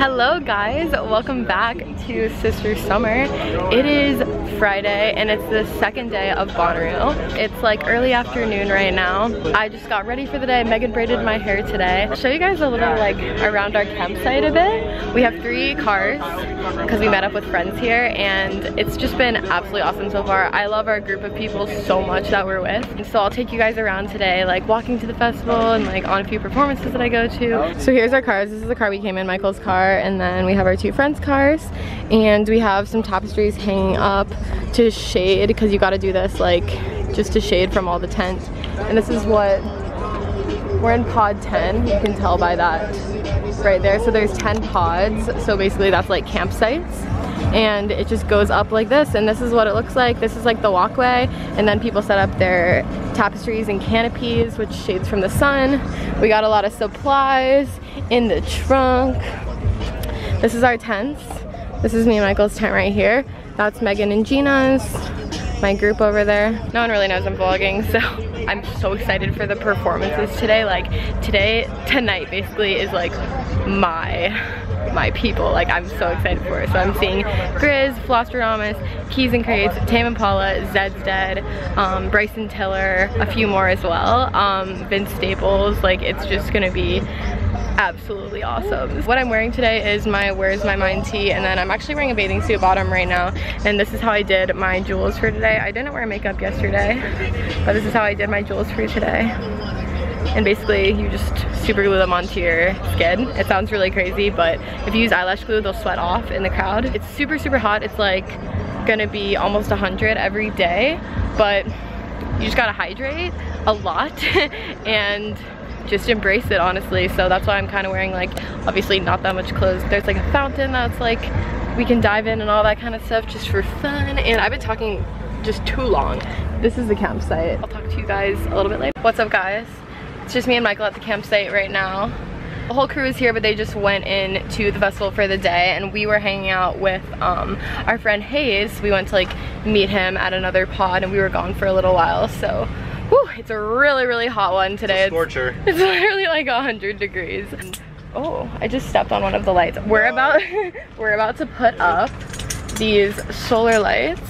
Hello guys, welcome back to Sister Summer. It is Friday and it's the second day of Bonnaroo. It's like early afternoon right now. I just got ready for the day. Meghan braided my hair today. I'll show you guys a little like around our campsite a bit. We have three cars because we met up with friends here and it's just been absolutely awesome so far. I love our group of people so much that we're with. So I'll take you guys around today like walking to the festival and like on a few performances that I go to. So here's our cars. This is the car we came in, Michael's car and then we have our two friends cars and we have some tapestries hanging up to shade because you got to do this like just to shade from all the tent. And this is what we're in pod 10 you can tell by that right there. So there's 10 pods so basically that's like campsites. And it just goes up like this and this is what it looks like. This is like the walkway and then people set up their tapestries and canopies which shades from the sun. We got a lot of supplies in the trunk this is our tents. This is me and Michael's tent right here. That's Meghan and Gina's, my group over there. No one really knows I'm vlogging, so I'm so excited for the performances today. Like today, tonight basically is like my my people. Like I'm so excited for it. So I'm seeing Grizz, Flosstradamus, Keys N Krates, Tame Impala, Zed's Dead, um, Bryson Tiller, a few more as well. Um, Vince Staples. Like it's just gonna be absolutely awesome. What I'm wearing today is my Where's My Mind tee and then I'm actually wearing a bathing suit bottom right now and this is how I did my jewels for today. I didn't wear makeup yesterday but this is how I did my jewels for today. And basically you just super glue them onto your skin. It sounds really crazy but if you use eyelash glue they'll sweat off in the crowd. It's super super hot. It's like gonna be almost 100 every day but you just gotta hydrate a lot and just embrace it honestly. So that's why I'm kind of wearing like obviously not that much clothes. There's like a fountain that's like we can dive in and all that kind of stuff just for fun. And I've been talking just too long. This is the campsite. I'll talk to you guys a little bit later. What's up guys? It's just me and Michael at the campsite right now. The whole crew is here but they just went in to the festival for the day and we were hanging out with um, our friend Hayes. We went to like meet him at another pod and we were gone for a little while so Whew, it's a really, really hot one today. It's a scorcher. It's, it's literally like 100 degrees. Oh, I just stepped on one of the lights. We're about, we're about to put up these solar lights.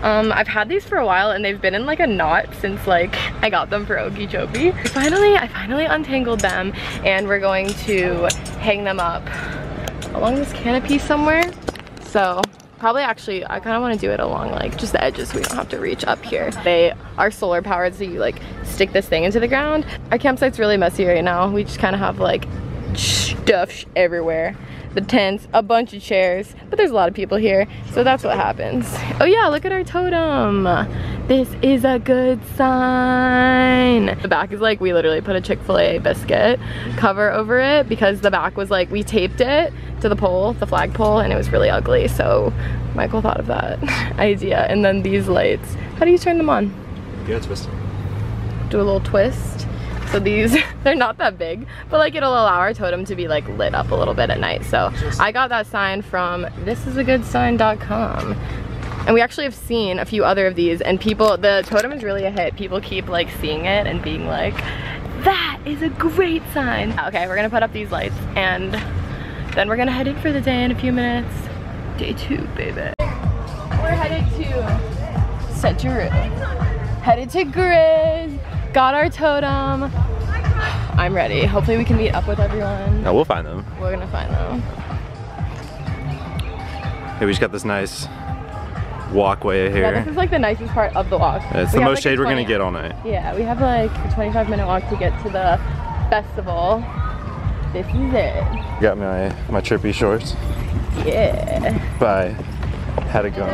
Um, I've had these for a while and they've been in like a knot since like I got them for Okeechobee. Finally, I finally untangled them and we're going to hang them up along this canopy somewhere. So Probably actually, I kind of want to do it along like just the edges so we don't have to reach up here. They are solar powered so you like stick this thing into the ground. Our campsite's really messy right now. We just kind of have like stuff everywhere the tents, a bunch of chairs, but there's a lot of people here, so that's what happens. Oh yeah, look at our totem. This is a good sign. The back is like, we literally put a Chick-fil-A biscuit cover over it because the back was like, we taped it to the pole, the flag pole, and it was really ugly, so Michael thought of that idea. And then these lights, how do you turn them on? Yeah, twist. Do a little twist. So these, they're not that big, but like it'll allow our totem to be like lit up a little bit at night. So I got that sign from thisisagoodsign.com. And we actually have seen a few other of these and people, the totem is really a hit. People keep like seeing it and being like, that is a great sign. Okay, we're gonna put up these lights and then we're gonna head in for the day in a few minutes. Day two, baby. We're headed to Centeroo. Headed to Grizz. Got our totem. I'm ready. Hopefully we can meet up with everyone. No, we'll find them. We're gonna find them. Hey, we just got this nice walkway here. Yeah, this is like the nicest part of the walk. Yeah, it's we the most like shade we're gonna get all night. Yeah, we have like a 25 minute walk to get to the festival. This is it. Got my my trippy shorts. Yeah. Bye. Had it going.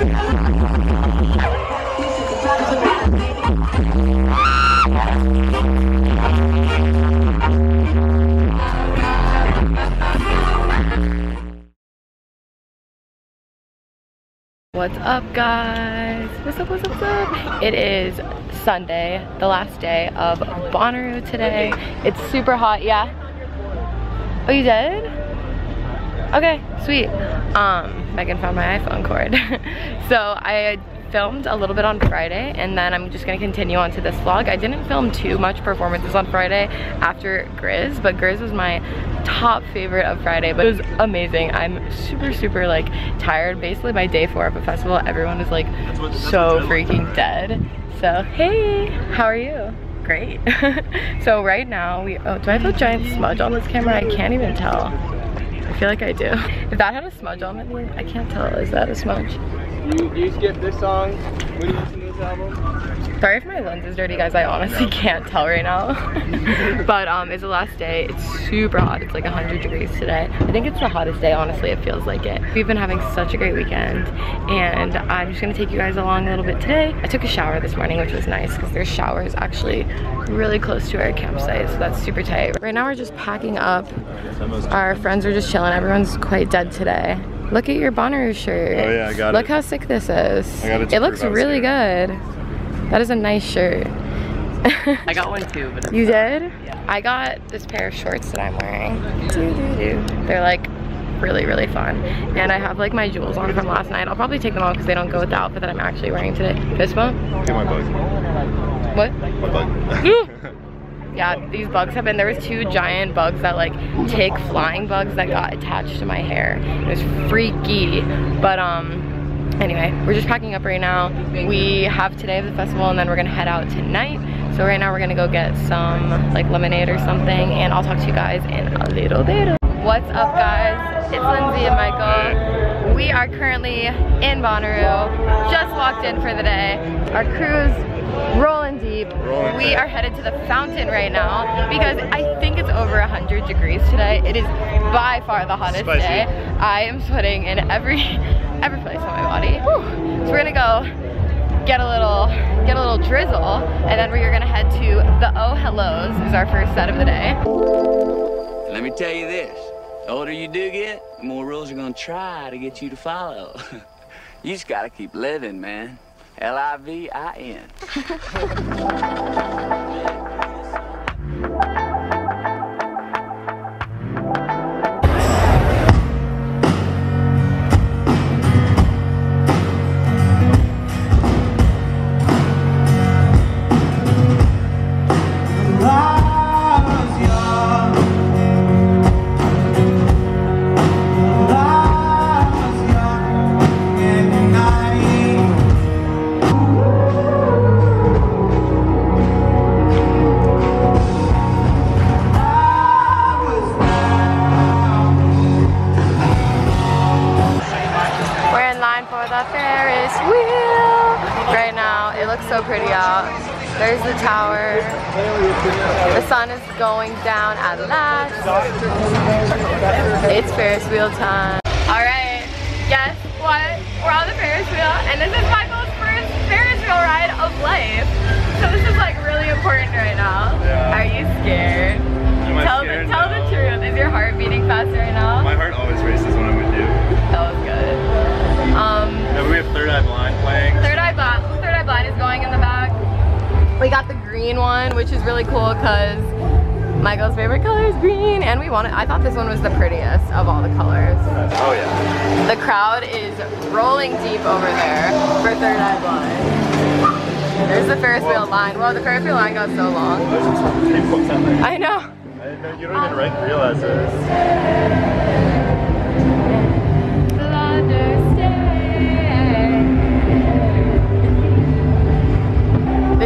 Let's go. What's up guys? What's up, what's up, what's up? It is Sunday, the last day of Bonnaroo today. It's super hot, yeah? Oh, you did? Okay, sweet. Um, Meghan found my iPhone cord. so I filmed a little bit on Friday and then I'm just gonna continue on to this vlog. I didn't film too much performances on Friday after Grizz, but Grizz was my top favorite of Friday, but it was amazing. I'm super, super like tired. Basically by day four of a festival, everyone is like what, so freaking dead. So, hey, how are you? Great. so right now, we, oh, do I have a giant smudge on this camera? I can't even tell. I feel like I do. If that had a smudge on it, I can't tell. Is that a smudge? You, you skip this song when you listen to this album? Sorry if my lens is dirty, guys. I honestly can't tell right now. but um, it's the last day. It's super hot. It's like 100 degrees today. I think it's the hottest day, honestly. It feels like it. We've been having such a great weekend. And I'm just going to take you guys along a little bit today. I took a shower this morning, which was nice because there's showers actually really close to our campsite. So that's super tight. Right now, we're just packing up. Our friends are just chilling. Everyone's quite dead today. Look at your Bonnaroo shirt. Oh yeah, I got Look it. Look how sick this is. I got it. It looks really good. That is a nice shirt. I got one too, but you did? Yeah. I got this pair of shorts that I'm wearing. They're like really, really fun. And I have like my jewels on from last night. I'll probably take them off because they don't go with the outfit that I'm actually wearing today. This one? Get my bug. What? My bug. yeah, these bugs have been, there was two giant bugs that like tick flying bugs that got attached to my hair. It was freaky, but um, anyway, we're just packing up right now. We have today of the festival and then we're gonna head out tonight. So right now we're gonna go get some like lemonade or something and I'll talk to you guys in a little bit. What's up guys? It's Lindsey and Michael. We are currently in Bonnaroo. Just walked in for the day. Our crew's rolling deep. We are headed to the fountain right now because I think it's over 100 degrees today. It is by far the hottest Spicy. day. I am sweating in every every place on my body. Whew. So we're gonna go get a little get a little drizzle and then we're gonna head to the Oh Hellos is our first set of the day. Let me tell you this. The older you do get, the more rules are gonna try to get you to follow. you just gotta keep living, man. L-I-V-I-N. We're The sun is going down at last. It's Ferris wheel time. All right, guess what? We're on the Ferris wheel, and this is Michael's first Ferris wheel ride of life. So this is like really important right now. Yeah. Are you scared? Am I tell scared? the, tell No. the truth. Is your heart beating fast right now? My heart always races when I'm with you. That was good. Um, Yeah, we have Third Eye Blind playing. Third Eye Blind, Third Eye Blind is going in the back. We got the green one, which is really cool because Michael's favorite color is green, and we wanted. I thought this one was the prettiest of all the colors. Oh yeah. The crowd is rolling deep over there for Third Eye Blind. There's the Ferris wheel line. Well, the Ferris wheel line got so long. I know. I know, you don't even realize it.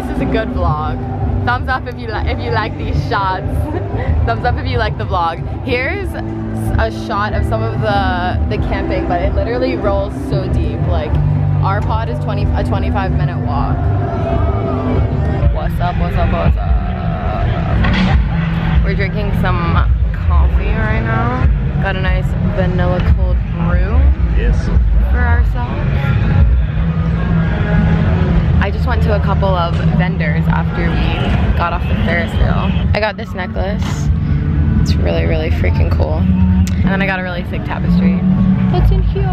This is a good vlog. Thumbs up if you like if you like these shots. Thumbs up if you like the vlog. Here's a shot of some of the the camping, but it literally rolls so deep. Like our pod is 20 a 25 minute walk. What's up? What's up? What's up? We're drinking some coffee right now. Got a nice vanilla cold brew. Yes. for ourselves. I just went to a couple of vendors after we got off the Ferris wheel. I got this necklace. It's really, really freaking cool. And then I got a really sick tapestry. That's in here.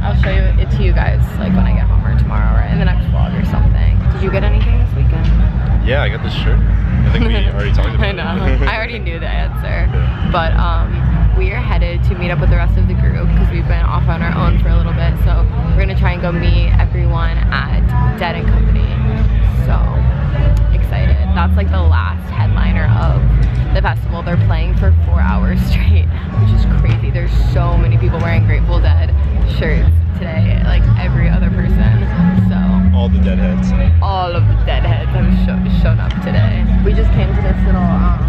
I'll show you it to you guys like when I get home or tomorrow or in the next vlog or something. Did you get anything this weekend? Yeah, I got this shirt. I think we already talked about I it. know. I already knew the answer. But um, we are headed to meet up with the rest of the group because we've been off on our own for a little bit. So we're gonna try go meet everyone at Dead and Company. So excited. That's like the last headliner of the festival. They're playing for four hours straight, which is crazy. There's so many people wearing Grateful Dead shirts today, like every other person. So All the deadheads. all of the deadheads have show, shown up today. We just came to this little um,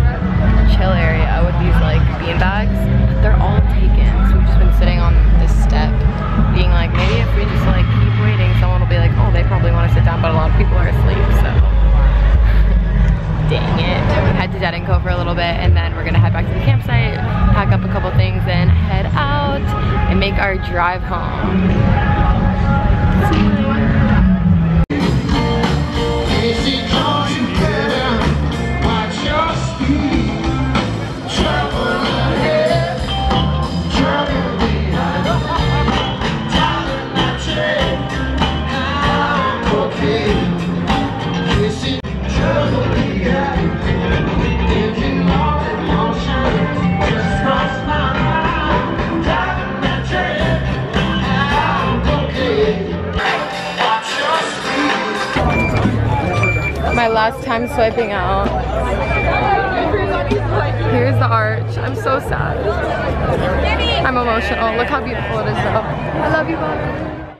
chill area with these like bean Co for a little bit, and then we're gonna head back to the campsite, pack up a couple things, and head out and make our drive home. Last time swiping out. Here's the arch. I'm so sad. I'm emotional. Look how beautiful it is though. I love you, Bob.